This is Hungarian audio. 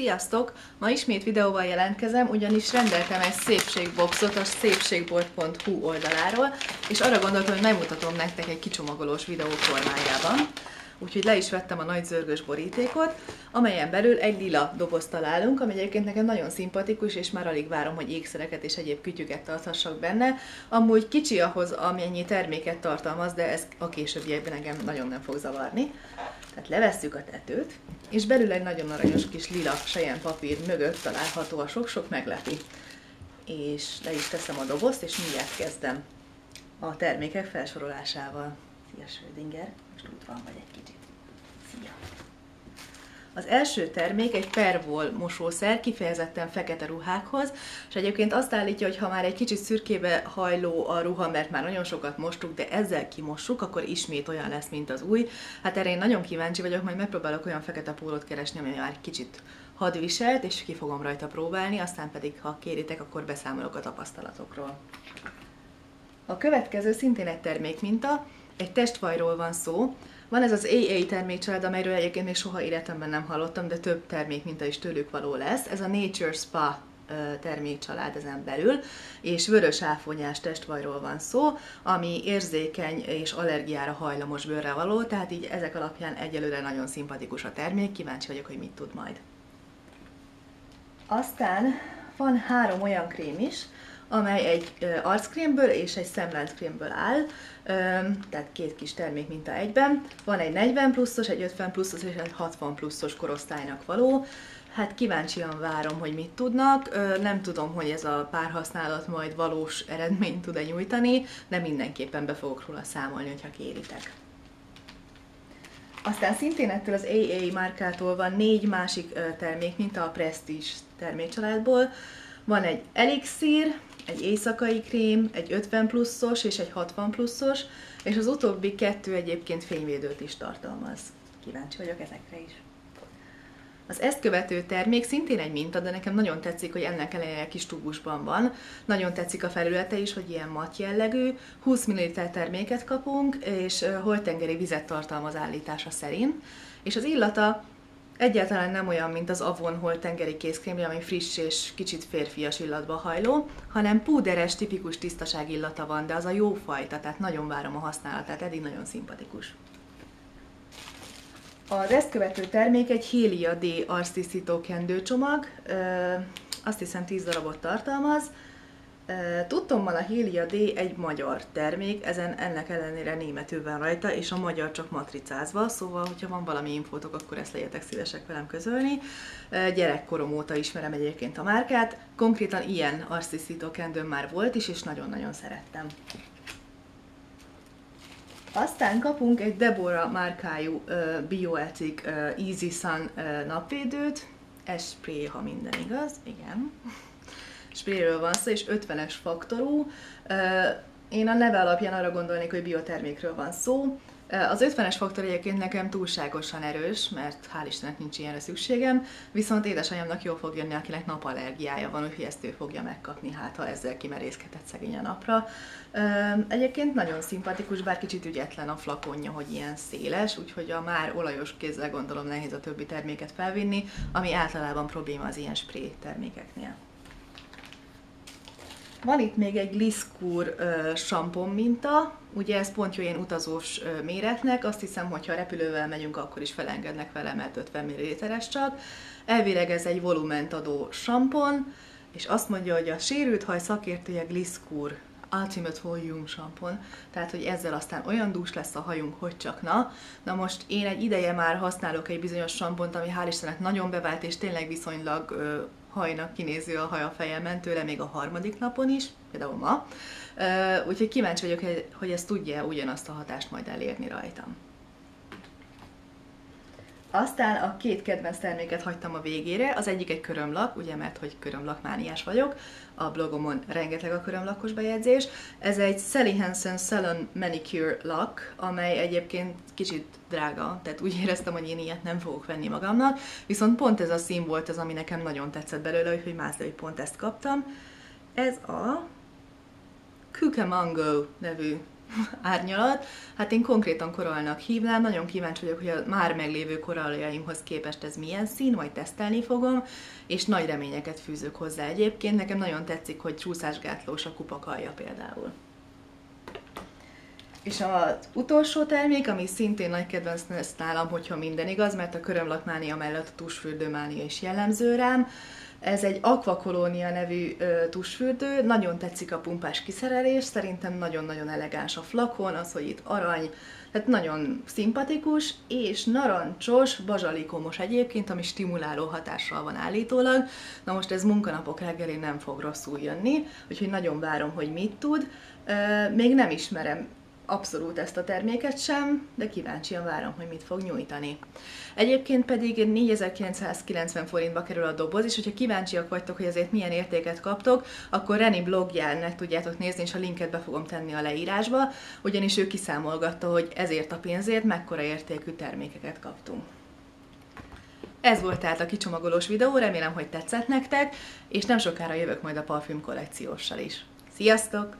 Sziasztok! Ma ismét videóval jelentkezem, ugyanis rendeltem egy szépségboxot a szépségbolt.hu oldaláról, és arra gondoltam, hogy megmutatom nektek egy kicsomagolós videó formájában. Úgyhogy le is vettem a nagy zörgös borítékot, amelyen belül egy lila doboz találunk, ami egyébként nekem nagyon szimpatikus, és már alig várom, hogy ékszereket és egyéb kütyüket tarthassak benne. Amúgy kicsi ahhoz, amennyi terméket tartalmaz, de ez a későbbiekben engem nagyon nem fog zavarni. Tehát levesszük a tetőt, és belül egy nagyon aranyos kis lila papír mögött található a sok-sok meglepi. És le is teszem a dobozt, és mindjárt kezdem a termékek felsorolásával. Szia Schrödinger, most úgy van vagy egy kicsit. Szia! Az első termék egy pervol mosószer, kifejezetten fekete ruhákhoz, és egyébként azt állítja, hogy ha már egy kicsit szürkébe hajló a ruha, mert már nagyon sokat mostuk, de ezzel kimossuk, akkor ismét olyan lesz, mint az új. Hát erre én nagyon kíváncsi vagyok, majd megpróbálok olyan fekete pólót keresni, ami már kicsit hadviselt, és ki fogom rajta próbálni, aztán pedig, ha kéritek, akkor beszámolok a tapasztalatokról. A következő szintén egy termékminta, egy testvajról van szó, van ez az AA termékcsalád, amelyről egyébként még soha életemben nem hallottam, de több termék minta is tőlük való lesz. Ez a Nature Spa termékcsalád ezen belül, és vörös áfonyás testvajról van szó, ami érzékeny és allergiára hajlamos bőrre való, tehát így ezek alapján egyelőre nagyon szimpatikus a termék, kíváncsi vagyok, hogy mit tud majd. Aztán van három olyan krém is, amely egy arckrémből és egy szemlánckrémből áll, tehát két kis termék minta egyben. Van egy 40 pluszos, egy 50 pluszos és egy 60 pluszos korosztálynak való. Hát kíváncsian várom, hogy mit tudnak. Nem tudom, hogy ez a párhasználat majd valós eredményt tud-e nyújtani, de mindenképpen be fogok róla számolni, hogyha kéritek. Aztán szintén ettől az AA márkától van négy másik termék, mint a Prestige termékcsaládból. Van egy elixír, egy éjszakai krém, egy 50 pluszos és egy 60 pluszos, és az utóbbi kettő egyébként fényvédőt is tartalmaz. Kíváncsi vagyok ezekre is. Az ezt követő termék szintén egy minta, de nekem nagyon tetszik, hogy ennek ellenére kis tubusban van. Nagyon tetszik a felülete is, hogy ilyen mat jellegű. 20 ml terméket kapunk, és holtengeri vizet tartalmaz állítása szerint. És az illata Egyáltalán nem olyan, mint az Avon Hol tengeri kézkrémje, ami friss és kicsit férfias illatba hajló, hanem púderes, tipikus tisztaság illata van, de az a jó fajta, tehát nagyon várom a használatát, eddig nagyon szimpatikus. Az ezt követő termék egy Helia D arctisztító kendőcsomag, azt hiszem 10 darabot tartalmaz, Tudtommal a Helia D egy magyar termék, ezen ennek ellenére németül van rajta, és a magyar csak matricázva, szóval, hogyha van valami infótok, akkor ezt legyetek szívesek velem közölni. Gyerekkorom óta ismerem egyébként a márkát, konkrétan ilyen arctisztító kendőm már volt is, és nagyon-nagyon szerettem. Aztán kapunk egy Deborah márkájú uh, Bioethic uh, Easy Sun uh, napvédőt, ez spray, ha minden igaz, igen sprayről van szó, és 50-es faktorú. Én a neve alapján arra gondolnék, hogy biotermékről van szó. Az 50-es faktor egyébként nekem túlságosan erős, mert hál' Istennek nincs ilyenre szükségem, viszont édesanyámnak jól fog jönni, akinek napallergiája van, úgyhogy ezt ő fogja megkapni, hát ha ezzel kimerészkedett szegény a napra. Egyébként nagyon szimpatikus, bár kicsit ügyetlen a flakonja, hogy ilyen széles, úgyhogy a már olajos kézzel gondolom nehéz a többi terméket felvinni, ami általában probléma az ilyen spray termékeknél. Van itt még egy Gliskur uh, sampon minta, ugye ez pont jó ilyen utazós méretnek, azt hiszem, hogy ha repülővel megyünk, akkor is felengednek vele, mert 50 ml-es csak. Elvileg ez egy volument adó sampon, és azt mondja, hogy a sérült haj szakértője Gliskur Ultimate Volume sampon, tehát hogy ezzel aztán olyan dús lesz a hajunk, hogy csak na. Na most én egy ideje már használok egy bizonyos sampont, ami hál' Istennek nagyon bevált, és tényleg viszonylag ö, hajnak kinéző a haj a fejemen, tőle még a harmadik napon is, például ma. Úgyhogy kíváncsi vagyok, hogy ezt tudja ugyanazt a hatást majd elérni rajtam. Aztán a két kedvenc terméket hagytam a végére, az egyik egy körömlak, ugye mert hogy körömlakmániás vagyok, a blogomon rengeteg a körömlakos bejegyzés. Ez egy Sally Hansen Salon Manicure lak, amely egyébként kicsit drága, tehát úgy éreztem, hogy én ilyet nem fogok venni magamnak, viszont pont ez a szín volt az, ami nekem nagyon tetszett belőle, úgyhogy mászda, hogy pont ezt kaptam. Ez a Cucamango nevű árnyalat. Hát én konkrétan koralnak hívnám, nagyon kíváncsi vagyok, hogy a már meglévő koralljaimhoz képest ez milyen szín, majd tesztelni fogom, és nagy reményeket fűzök hozzá egyébként. Nekem nagyon tetszik, hogy csúszásgátlós a kupakalja például. És az utolsó termék, ami szintén nagy kedvenc nálam, hogyha minden igaz, mert a körömlakmánia mellett a tusfürdőmánia is jellemző rám. Ez egy Aquacolónia nevű ö, tusfürdő, nagyon tetszik a pumpás kiszerelés, szerintem nagyon-nagyon elegáns a flakon, az, hogy itt arany, tehát nagyon szimpatikus, és narancsos, bazsalikomos egyébként, ami stimuláló hatással van állítólag. Na most ez munkanapok reggelén nem fog rosszul jönni, úgyhogy nagyon várom, hogy mit tud. Még nem ismerem abszolút ezt a terméket sem, de kíváncsian várom, hogy mit fog nyújtani. Egyébként pedig 4990 forintba kerül a doboz, és hogyha kíváncsiak vagytok, hogy azért milyen értéket kaptok, akkor Reni blogján meg tudjátok nézni, és a linket be fogom tenni a leírásba, ugyanis ő kiszámolgatta, hogy ezért a pénzért mekkora értékű termékeket kaptunk. Ez volt tehát a kicsomagolós videó, remélem, hogy tetszett nektek, és nem sokára jövök majd a parfüm kollekcióssal is. Sziasztok!